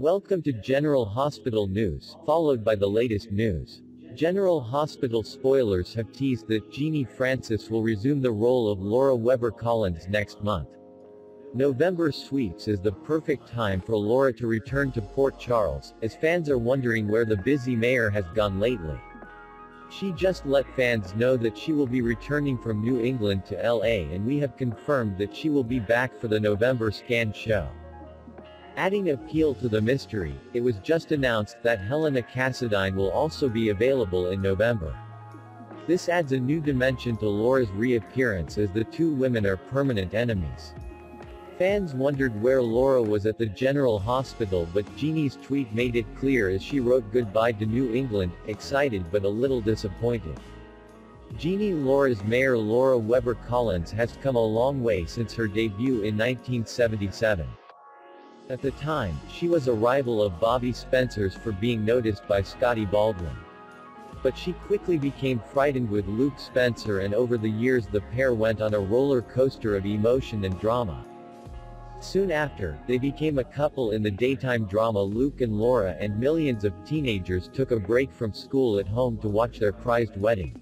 Welcome to General Hospital News, followed by the latest news. General Hospital spoilers have teased that Genie Francis will resume the role of Laura Webber Collins next month. November sweeps is the perfect time for Laura to return to Port Charles, as fans are wondering where the busy mayor has gone lately. She just let fans know that she will be returning from New England to LA and we have confirmed that she will be back for the November Scan show. Adding appeal to the mystery, it was just announced that Helena Cassadine will also be available in November. This adds a new dimension to Laura's reappearance as the two women are permanent enemies. Fans wondered where Laura was at the General Hospital but Genie's tweet made it clear as she wrote goodbye to New England, excited but a little disappointed. Genie Laura's mayor Laura Webber Collins has come a long way since her debut in 1977. At the time, she was a rival of Bobbie Spencer's for being noticed by Scotty Baldwin. But she quickly became frightened with Luke Spencer and over the years the pair went on a roller coaster of emotion and drama. Soon after, they became a couple in the daytime drama Luke and Laura and millions of teenagers took a break from school at home to watch their prized wedding.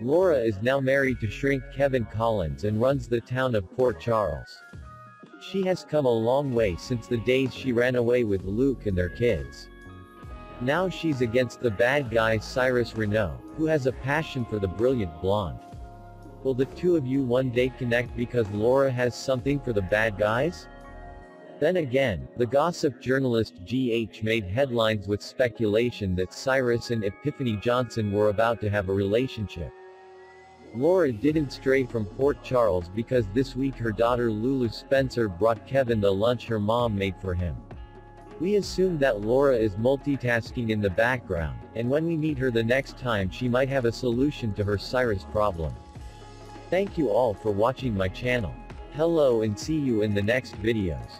Laura is now married to shrink Kevin Collins and runs the town of Port Charles. She has come a long way since the days she ran away with Luke and their kids. Now she's against the bad guy Cyrus Renault, who has a passion for the brilliant blonde. Will the two of you one day connect because Laura has something for the bad guys? Then again, the gossip journalist GH made headlines with speculation that Cyrus and Epiphany Johnson were about to have a relationship. Laura didn't stray from Port Charles because this week her daughter Lulu Spencer brought Kevin the lunch her mom made for him. We assume that Laura is multitasking in the background, and when we meet her the next time she might have a solution to her Cyrus problem. Thank you all for watching my channel. Hello and see you in the next videos.